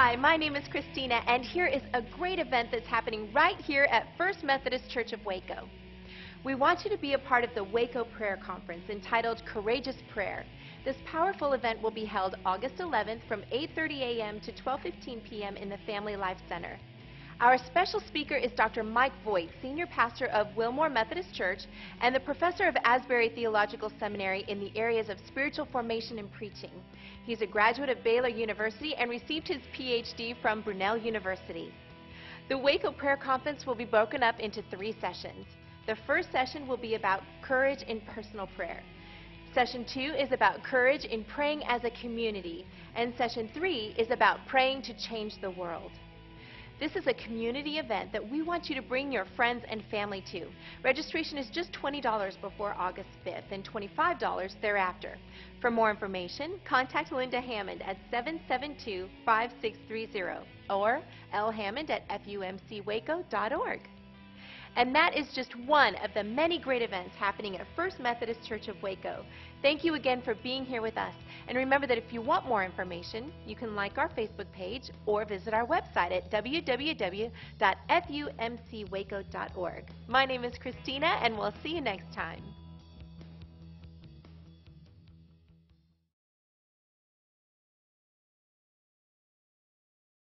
Hi, my name is Christina, and here is a great event that's happening right here at First Methodist Church of Waco. We want you to be a part of the Waco Prayer Conference entitled Courageous Prayer. This powerful event will be held August 11th from 8:30 a.m. to 12:15 p.m. in the Family Life Center. Our special speaker is Dr. Mike Voigts, Senior Pastor of Wilmore Methodist Church and the Professor of Asbury Theological Seminary in the areas of spiritual formation and preaching. He's a graduate of Baylor University and received his PhD from Brunel University. The Waco Prayer Conference will be broken up into three sessions. The first session will be about courage in personal prayer. Session two is about courage in praying as a community. And session three is about praying to change the world. This is a community event that we want you to bring your friends and family to. Registration is just $20 before August 5th and $25 thereafter. For more information, contact Linda Hammond at 772-5630 or lhammond at fumcwaco.org. And that is just one of the many great events happening at First Methodist Church of Waco. Thank you again for being here with us. And remember that if you want more information, you can like our Facebook page or visit our website at www.fumcwaco.org. My name is Christina, and we'll see you next time.